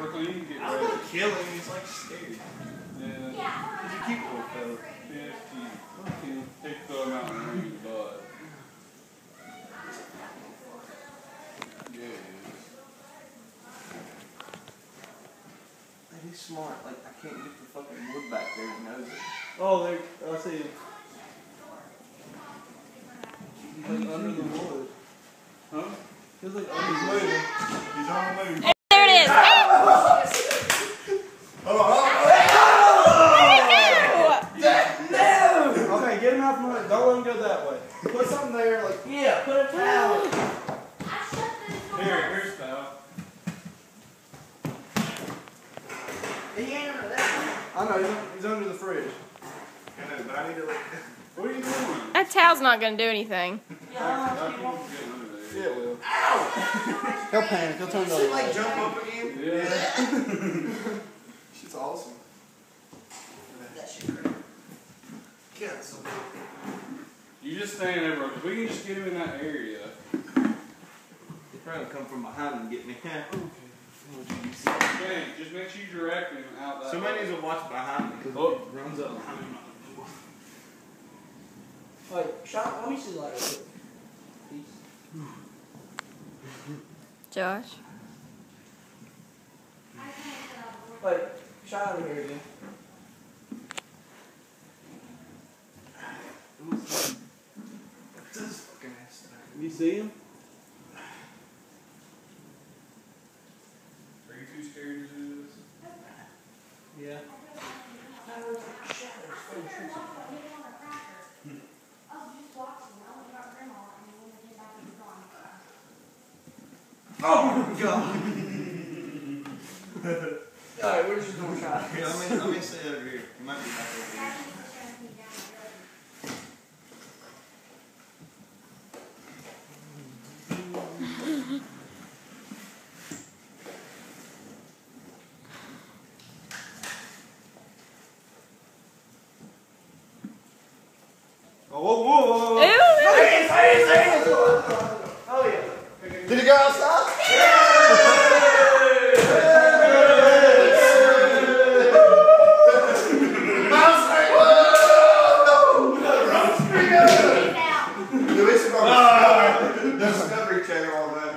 Brooklyn, you can get I ready. would kill him. He's like scared. Yeah. He's a cute little fella. Yeah, it's cute. Take throw him out and ring his butt. Yeah, it is. Like, he's smart. Like I can't get the fucking wood back there. He knows it. Oh, there. I see him. He's like under the wood. Huh? He's like under the wood. He's on the move. There it is. Hold on. Okay, get him out from under. Don't let him go that way. Put something there, like yeah. Put a towel. Here, here's pal. He ain't under that. I know. He's, he's under the fridge. I know, but I need to like. What are you doing? That towel's not gonna do anything. That people's getting under there. Yeah, it will. He'll panic. He'll turn the Does other it like jump up again? Yeah. She's awesome. That shit crazy. God, it's so big. You just stand there, bro. 'cause we can just get him in that area. He's probably gonna come from behind and get me. Okay, just make sure you direct him out that Somebody way. needs to watch behind me because Oh. it runs up behind me. Wait, shot. Let me see the light. real quick. Josh. Wait, shot over here again. This fucking ass tonight. You see him? Are you too scared to do this? Yeah. Oh god. Alright, we're just gonna try. Here, let me let me stay over here. You might be back over here. whoa, whoa. Ew, ew. Science, science, Hell yeah. Did you go outside? Discovery Channel on that.